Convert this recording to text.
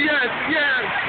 yes, yes.